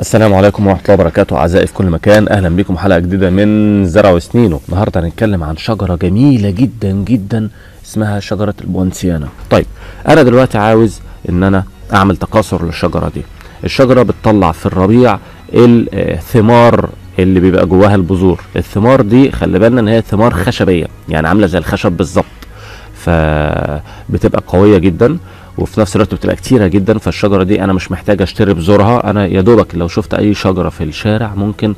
السلام عليكم ورحمة الله وبركاته أعزائي في كل مكان. أهلا بكم حلقة جديدة من زرع وسنينه. النهاردة هنتكلم عن شجرة جميلة جدا جدا اسمها شجرة البونسيانا. طيب أنا دلوقتي عاوز إن أنا أعمل تكاثر للشجرة دي. الشجرة بتطلع في الربيع الثمار اللي بيبقى جواها البذور. الثمار دي خلي بالنا إن هي ثمار خشبية يعني عاملة زي الخشب بالظبط. فبتبقى قوية جدا وفي نفس الوقت بتبقى كتيرة جدا فالشجرة دي أنا مش محتاج أشتري بذورها أنا يا دوبك لو شفت أي شجرة في الشارع ممكن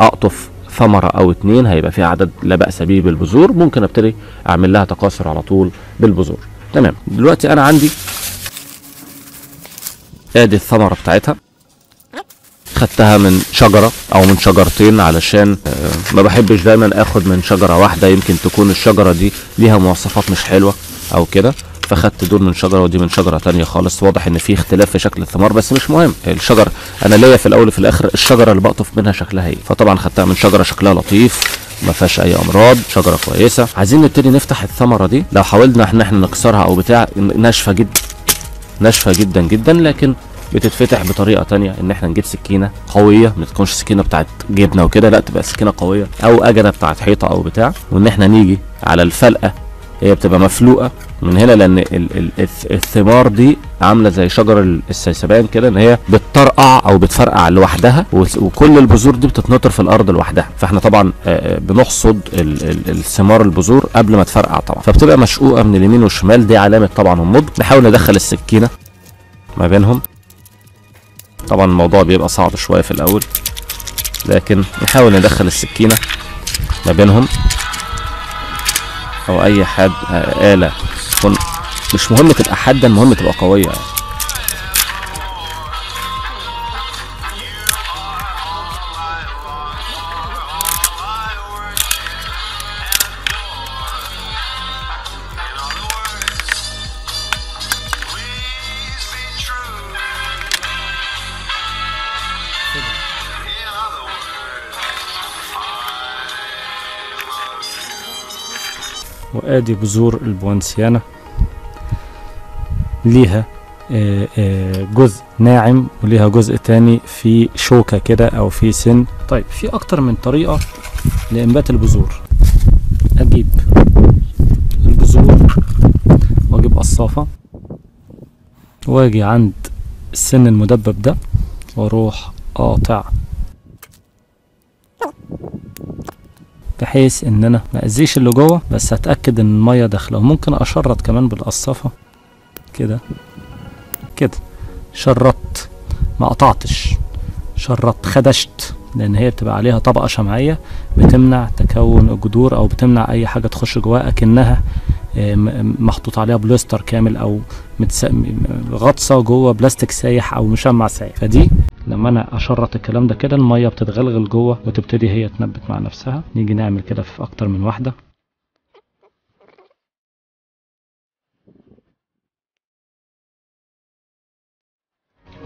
أقطف ثمرة أو اتنين هيبقى فيها عدد لا بأس به بالبذور ممكن أبتدي أعمل لها تكاثر على طول بالبذور. تمام. دلوقتي أنا عندي آدي الثمرة بتاعتها. خدتها من شجرة أو من شجرتين علشان ما بحبش دايما آخد من شجرة واحدة يمكن تكون الشجرة دي ليها مواصفات مش حلوة أو كده فخدت دول من شجرة ودي من شجرة تانية خالص. واضح إن في اختلاف في شكل الثمار بس مش مهم. الشجر أنا ليا في الأول وفي الآخر الشجرة اللي بقطف منها شكلها إيه. فطبعا خدتها من شجرة شكلها لطيف ما فيهاش أي أمراض شجرة كويسة. عايزين نبتدي نفتح الثمرة دي. لو حاولنا إن إحنا نكسرها أو بتاع ناشفة جدا ناشفة جدا جدا لكن بتتفتح بطريقة تانية إن إحنا نجيب سكينة قوية ما تكونش سكينة بتاعت جبنة وكده لأ تبقى سكينة قوية أو أجنة بتاعت حيطة أو بتاع وإن إحنا نيجي على الفلقة هي بتبقى مفلوقة من هنا لأن ال ال الثمار دي عاملة زي شجر السيسبان كده إن هي بتطرقع أو بتفرقع لوحدها وكل البذور دي بتتنطر في الأرض لوحدها. فإحنا طبعا بنحصد الثمار البذور قبل ما تفرقع طبعا. فبتبقى مشقوقة من اليمين والشمال دي علامة طبعا النضج نحاول ندخل السكينة ما بينهم. طبعا الموضوع بيبقى صعب شوية في الأول لكن نحاول ندخل السكينة ما بينهم أو أي حد آلة تكون مش مهم تبقى حادة المهم تبقى قوية يعني. وآدي بذور البوانسيانا ليها جزء ناعم وليها جزء تاني في شوكة كده أو في سن. طيب في أكتر من طريقة لإنبات البذور. أجيب البذور وأجيب قصافة وأجي عند السن المدبب ده وأروح قاطع بحيث إن أنا ما أذيش اللي جوه بس اتاكد إن المية داخلة. وممكن أشرط كمان بالقصافة. كده. كده. شرطت. ما قطعتش. شرطت. خدشت. لأن هي بتبقى عليها طبقة شمعية بتمنع تكون الجذور أو بتمنع أي حاجة تخش جواها أكنها محطوط عليها بلاستر كامل أو. غطسة جوه بلاستيك سايح أو مشمع سايح. فدي لما أنا أشرط الكلام ده كده المية بتتغلغل جوه وتبتدي هي تنبت مع نفسها. نيجي نعمل كده في أكتر من واحدة.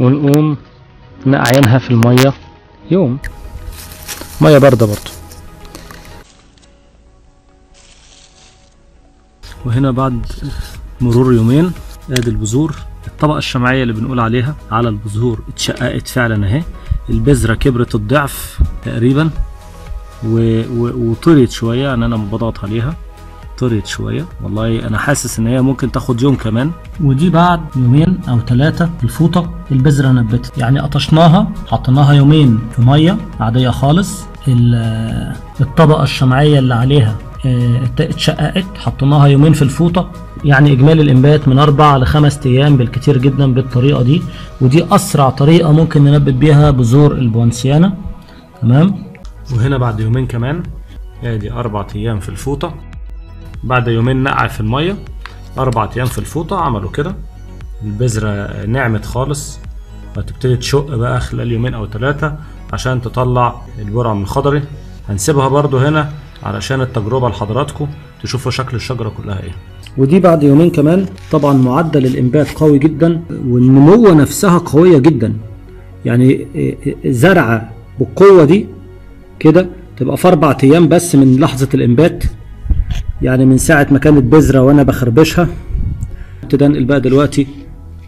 ونقوم نعينها في المية. يوم. مية باردة برضو. وهنا بعد مرور يومين آدي البذور الطبقة الشمعية اللي بنقول عليها على البذور اتشققت فعلا أهي. البذرة كبرت الضعف تقريبا و... و... وطريت شوية يعني أنا بضغط عليها. طريت شوية. والله أنا حاسس إن هي ممكن تاخد يوم كمان. ودي بعد يومين أو ثلاثة الفوطة البذرة نبتت. يعني قطشناها حطيناها يومين في مية عادية خالص. الطبقة الشمعية اللي عليها اتشققت حطيناها يومين في الفوطة. يعني إجمالي الإنبات من أربع لخمس أيام بالكتير جدا بالطريقة دي. ودي أسرع طريقة ممكن ننبت بيها بذور البوانسيانا. تمام؟ وهنا بعد يومين كمان. آدي أربع أيام في الفوطة. بعد يومين نقع في المية. أربع أيام في الفوطة عملوا كده. البذرة نعمت خالص. هتبتدي تشق بقى خلال يومين أو ثلاثة عشان تطلع البرع من الخضري هنسيبها برضو هنا. علشان التجربة لحضراتكم تشوفوا شكل الشجرة كلها إيه. ودي بعد يومين كمان طبعا معدل الإنبات قوي جدا والنمو نفسها قوية جدا. يعني زرعة بالقوة دي كده تبقى في أربع أيام بس من لحظة الإنبات. يعني من ساعة ما كانت بذرة وأنا بخربشها. ابتدي بقى دلوقتي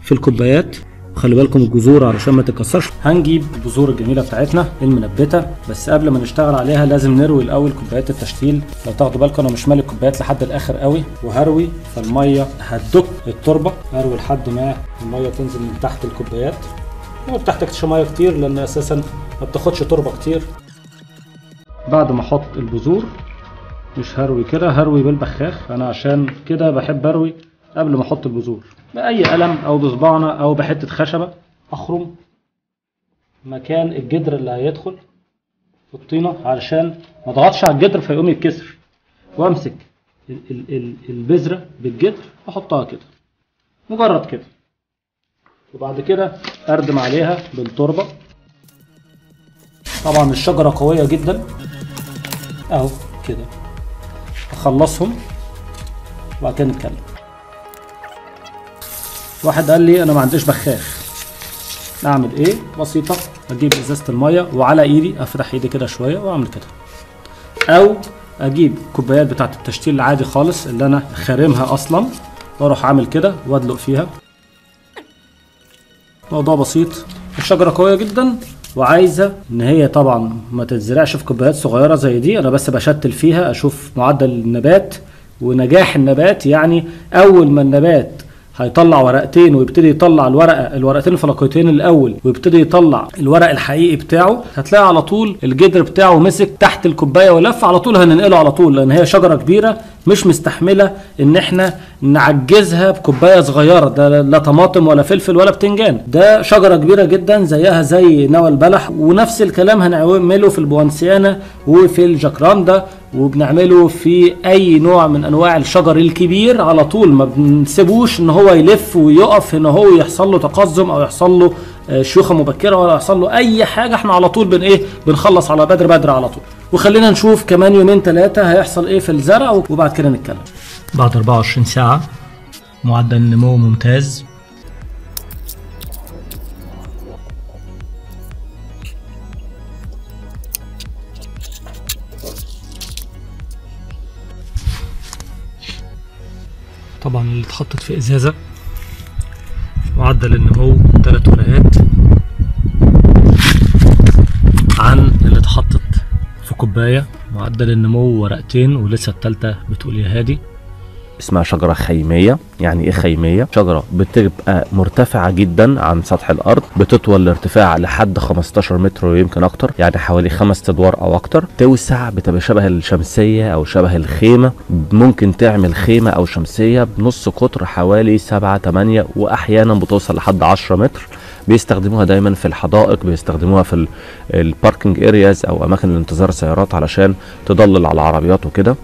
في الكوبايات. خلي بالكم الجذور علشان ما تتكسرش. هنجيب البذور الجميلة بتاعتنا المنبتة. بس قبل ما نشتغل عليها لازم نروي الأول كوبايات التشتيل لو تاخدوا بالكم أنا مش مالي الكوبايات لحد الآخر قوي. وهروي فالميه هتدك التربة. هروي لحد ما المية تنزل من تحت الكوبايات. وما بتحتاجش مية كتير لأن أساسا ما بتاخدش تربة كتير. بعد ما أحط البذور مش هروي كده هروي بالبخاخ. أنا عشان كده بحب أروي قبل ما أحط البذور. بأي قلم أو بصباعنا أو بحتة خشبة أخرم مكان الجدر اللي هيدخل في الطينة علشان ما أضغطش على الجدر فيقوم يتكسر. وأمسك ال- ال- ال- البذرة بالجدر احطها كده. مجرد كده. وبعد كده أردم عليها بالتربة. طبعا الشجرة قوية جدا. أهو كده. أخلصهم. وبعد كده نتكلم. واحد قال لي أنا ما عنديش بخاخ. أعمل إيه؟ بسيطة أجيب إزازة المية وعلى إيدي أفتح إيدي كده شوية وأعمل كده. أو أجيب كوبايات بتاعة التشتيل العادي خالص اللي أنا خارمها أصلا وأروح عامل كده وأدلق فيها. موضوع بسيط. الشجرة قوية جدا وعايزة إن هي طبعا ما تتزرعش في كوبايات صغيرة زي دي. أنا بس بشتل فيها أشوف معدل النبات ونجاح النبات يعني أول ما النبات هيطلع ورقتين ويبتدي يطلع الورقه الورقتين الفلقيتين الأول ويبتدي يطلع الورق الحقيقي بتاعه هتلاقي على طول الجدر بتاعه مسك تحت الكوباية ولف على طول هننقله على طول لأن هي شجرة كبيرة مش مستحملة إن إحنا نعجزها بكوباية صغيرة ده لا طماطم ولا فلفل ولا بتنجان. ده شجرة كبيرة جدا زيها زي نوى البلح ونفس الكلام هنعمله في البوانسيانا وفي الجاكراندا وبنعمله في أي نوع من أنواع الشجر الكبير على طول. ما بنسيبوش إن هو يلف ويقف إن هو يحصل له تقزم أو يحصل له آه، شيوخه مبكرة ولا يحصل له أي حاجة إحنا على طول بن إيه؟ بنخلص على بدر بدر على طول. وخلينا نشوف كمان يومين ثلاثة هيحصل إيه في الزرع وبعد كده نتكلم. بعد 24 ساعة معدل النمو ممتاز. طبعا اللي اتحطت في إزازة معدل النمو ثلاث ورقات عن اللي اتحطت في كوباية معدل النمو ورقتين ولسه التالتة بتقول يا هادي. اسمها شجرة خيمية يعني إيه خيمية؟ شجرة بتبقى مرتفعة جدا عن سطح الأرض بتطول الارتفاع لحد 15 متر ويمكن أكتر يعني حوالي خمس أدوار أو أكتر. توسع بتبقى شبه الشمسية أو شبه الخيمة ممكن تعمل خيمة أو شمسية بنص قطر حوالي 7 8 وأحيانا بتوصل لحد 10 متر. بيستخدموها دايما في الحدائق بيستخدموها في ال parking areas أو أماكن الانتظار السيارات علشان تظلل على العربيات وكده.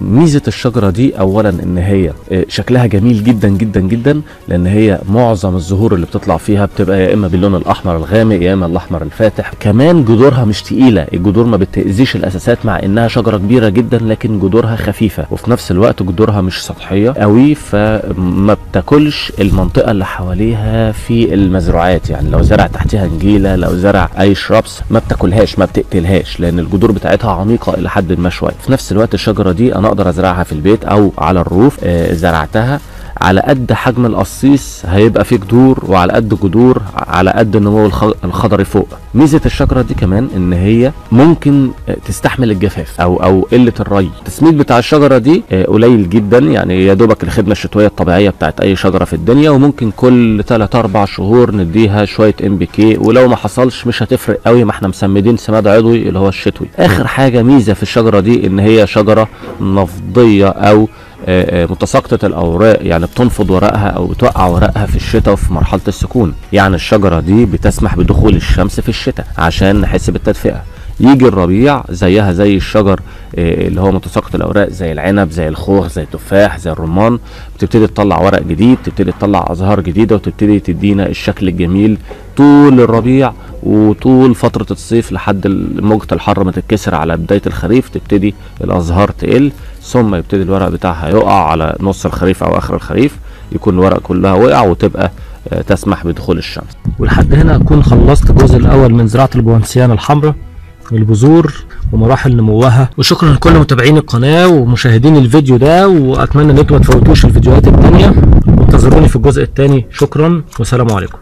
ميزة الشجرة دي اولا إن هي آه، شكلها جميل جدا جدا جدا لأن هي معظم الزهور اللي بتطلع فيها بتبقى يا إما باللون الأحمر الغامق يا إما الأحمر الفاتح. كمان جذورها مش تقيلة الجذور ما بتأذيش الأساسات مع إنها شجرة كبيرة جدا لكن جذورها خفيفة وفي نفس الوقت جذورها مش سطحية قوي فما بتاكلش المنطقة اللي حواليها في المزروعات. يعني لو زرع تحتها نجيلة لو زرع اي shrubs ما بتاكلهاش ما بتقتلهاش لأن الجذور بتاعتها عميقة إلى حد ما شوية. في نفس الوقت الشجرة دي أنا أقدر أزرعها في البيت أو على الروف آه، زرعتها. على قد حجم القصيص هيبقى فيه جذور وعلى قد جذور على قد النمو الخ- الخضري فوق. ميزة الشجرة دي كمان إن هي ممكن تستحمل الجفاف أو أو قلة الري. التسميد بتاع الشجرة دي آه، قليل جدا يعني يا دوبك الخدمة الشتوية الطبيعية بتاعت أي شجرة في الدنيا وممكن كل 3 4 شهور نديها شوية NPK ولو ما حصلش مش هتفرق قوي ما إحنا مسمدين سماد عضوي اللي هو الشتوي. آخر حاجة ميزة في الشجرة دي إن هي شجرة نفضية أو متساقطة الأوراق يعني بتنفض ورقها أو بتوقع ورقها في الشتاء وفي مرحلة السكون. يعني الشجرة دي بتسمح بدخول الشمس في الشتاء عشان نحس بالتدفئة. يجي الربيع زيها زي الشجر آه، اللي هو متساقط الأوراق زي العنب زي الخوخ زي التفاح زي الرمان. بتبتدي تطلع ورق جديد تبتدي تطلع أزهار جديدة وتبتدي تدينا الشكل الجميل طول الربيع. وطول فترة الصيف لحد موجة الحر ما تتكسر على بداية الخريف تبتدي الأزهار تقل ثم يبتدي الورق بتاعها يقع على نص الخريف أو آخر الخريف يكون الورق كلها وقع وتبقى آه، تسمح بدخول الشمس. ولحد هنا أكون خلصت الجزء الأول من زراعة البوانسيان الحمراء البذور ومراحل نموها. وشكرا لكل متابعين القناة ومشاهدين الفيديو ده وأتمنى إن أنتم ما تفوتوش الفيديوهات التانية وانتظروني في الجزء الثاني شكرا والسلام عليكم.